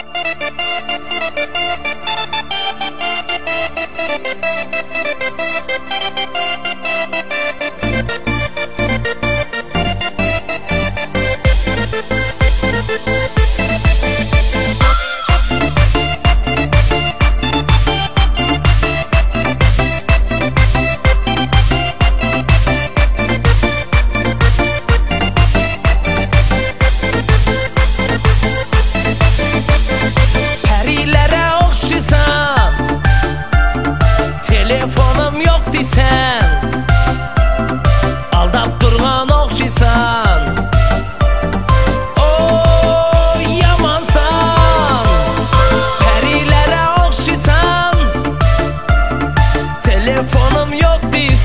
Thank you.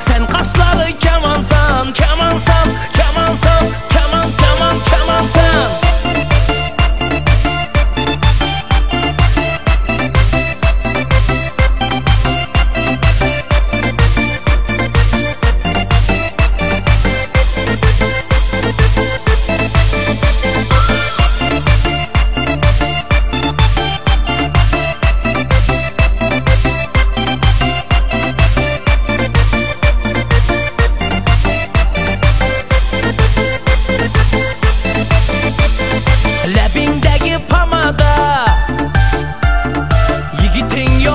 Sen kaşları kemansan Kemansan, kemansan, keman, keman, kemansan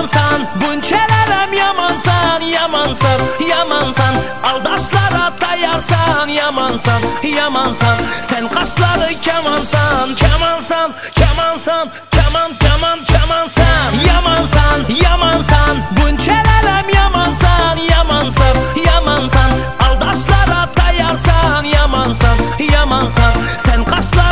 yamansan Bunçelerem yamansan Yamansan, yamansan. Aldaşlara dayarsan Yamansan, yamansan. Sen kaşları kemansan Kemansan, kemansan. Keman, keman, kemansan. Yamansan, yamansan. Bunçelerem yamansan Yamansan, yamansan. Aldaşlara dayarsan Yamansan, yamansan. Sen kaşları